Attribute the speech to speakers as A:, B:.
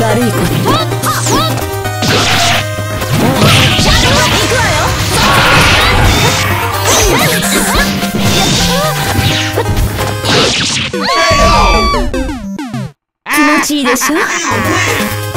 A: 悪い
B: こと。気持ちいいでしょ？